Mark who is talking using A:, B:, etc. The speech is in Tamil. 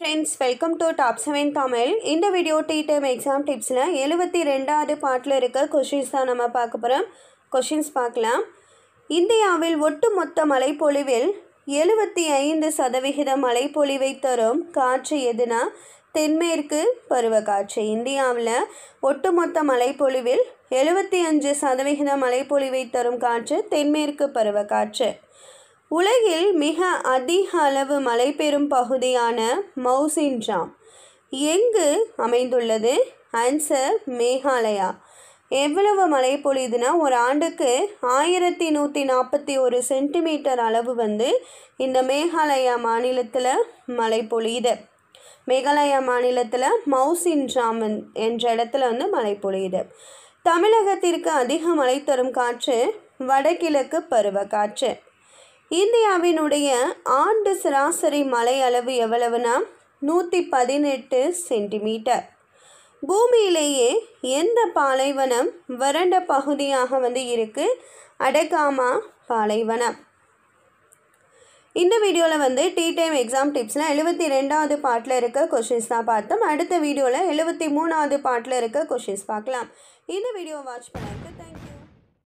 A: Friends welcome to top seven Tamil இந்த வீடியோ டி டைம் எக்ஸாம் டிப்ஸில் எழுபத்தி ரெண்டாவது பாட்டில் இருக்க கொஷின்ஸ் தான் நம்ம பார்க்க போகிறோம் கொஷின்ஸ் பார்க்கலாம். இந்தியாவில் ஒட்டுமொத்த மழைப்பொழிவில் எழுபத்தி ஐந்து சதவிகித மழைப்பொழிவை தரும் காற்று எதுனா? தென்மேற்கு பருவக்காற்று. இந்தியாவில் ஒட்டுமொத்த மழைப்பொழிவில் எழுபத்தி அஞ்சு சதவிகித மழைப்பொழிவை தரும் காற்று தென்மேற்கு பருவக்காற்று. உலகில் மிக அதிக அளவு மழை பெறும் பகுதியான மௌசின்ஜாம். எங்கு அமைந்துள்ளது? ஆன்சர் மேகாலயா. எவ்வளவு மழை பொழியுதுன்னா ஒரு ஆண்டுக்கு ஆயிரத்தி நூற்றி நாற்பத்தி ஒரு சென்டிமீட்டர் அளவு வந்து இந்த மேகாலயா மாநிலத்தில் மழை பொழியுது. மேகாலயா மாநிலத்தில் மௌசின்ஜாம் என்ற இடத்துல வந்து மழை பொழியுது. தமிழகத்திற்கு அதிக மழை தரும் காற்று வடகிழக்கு பருவ காற்று இந்தியாவினுடைய ஆண்டு சராசரி மலை அளவு எவ்வளவுனா? நூற்றி பதினெட்டு சென்டிமீட்டர். பூமியிலேயே எந்த பாலைவனம் வறண்ட பகுதியாக வந்து இருக்குது அடக்காமா பாலைவனம். இந்த வீடியோவில் வந்து டி டைம் எக்ஸாம் டிப்ஸில் எழுபத்தி ரெண்டாவது பாட்டில் இருக்க கொஷின்ஸ் தான் பார்த்தோம். அடுத்த வீடியோவில் எழுபத்தி மூணாவது பாட்டில் இருக்க கொஷின்ஸ் பார்க்கலாம். இந்த வீடியோ வாட்ச் பண்ணுங்கள்